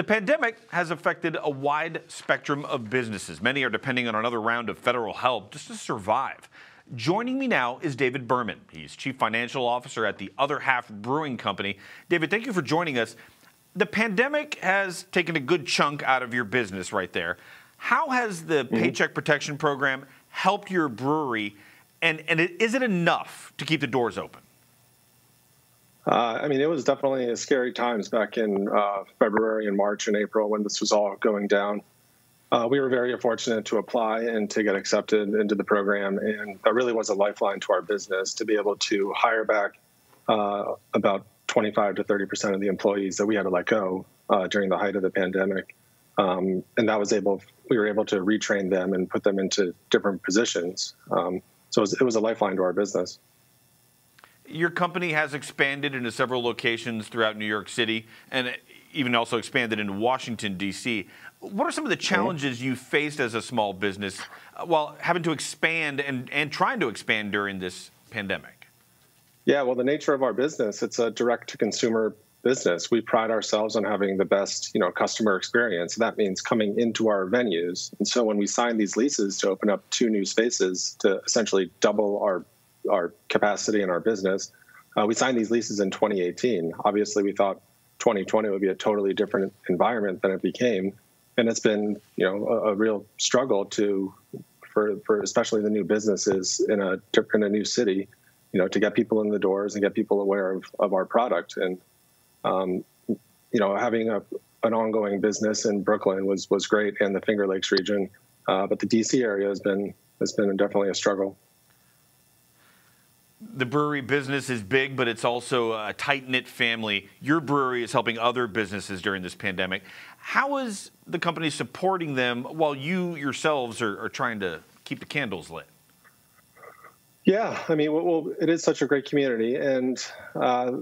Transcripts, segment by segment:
The pandemic has affected a wide spectrum of businesses. Many are depending on another round of federal help just to survive. Joining me now is David Burman. He's Chief Financial Officer at the Other Half Brewing Company. David, thank you for joining us. The pandemic has taken a good chunk out of your business right there. How has the mm-hmm. Paycheck Protection Program helped your brewery, and, and is it enough to keep the doors open? Uh, I mean, it was definitely a scary times back in uh, February and March and April when this was all going down. Uh, we were very fortunate to apply and to get accepted into the program, and that really was a lifeline to our business to be able to hire back uh, about 25 to 30 percent of the employees that we had to let go uh, during the height of the pandemic, um, and that was able we were able to retrain them and put them into different positions. Um, so it was, it was a lifeline to our business your company has expanded into several locations throughout New York City and even also expanded into Washington, D.C. What are some of the challenges you faced as a small business while having to expand and, and trying to expand during this pandemic? Yeah, well, the nature of our business, it's a direct to consumer business. We pride ourselves on having the best, you know, customer experience. That means coming into our venues. And so when we signed these leases to open up two new spaces to essentially double our our capacity and our business. Uh, we signed these leases in 2018. Obviously, we thought 2020 would be a totally different environment than it became, and it's been you know a, a real struggle to for for especially the new businesses in a in a new city, you know, to get people in the doors and get people aware of, of our product and um, you know having a an ongoing business in Brooklyn was was great and the Finger Lakes region, uh, but the DC area has been has been definitely a struggle the brewery business is big, but it's also a tight knit family. Your brewery is helping other businesses during this pandemic. How is the company supporting them while you yourselves are, are trying to keep the candles lit? Yeah, I mean, well, it is such a great community, and uh,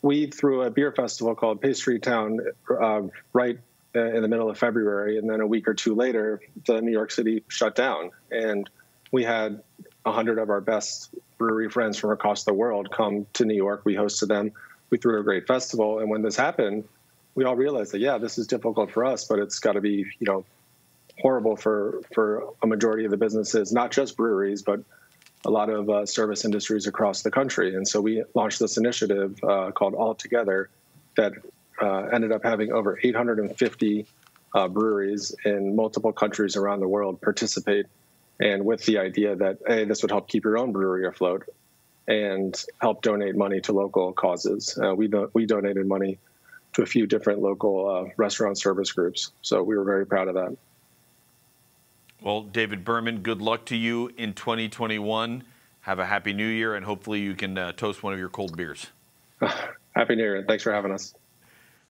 we threw a beer festival called Pastry Town uh, right in the middle of February, and then a week or two later, the New York City shut down, and we had hundred of our best brewery friends from across the world come to New York. We hosted them. We threw a great festival. And when this happened, we all realized that yeah, this is difficult for us, but it's got to be you know horrible for for a majority of the businesses, not just breweries, but a lot of uh, service industries across the country. And so we launched this initiative uh, called All Together that uh, ended up having over 850 uh, breweries in multiple countries around the world participate and with the idea that hey, this would help keep your own brewery afloat and help donate money to local causes. Uh, we do- we donated money to a few different local uh, restaurant service groups, so we were very proud of that. Well, David Burman, good luck to you in 2021. Have a happy new year, and hopefully you can uh, toast one of your cold beers. happy New Year, and thanks for having us.